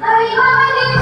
Are you all ready?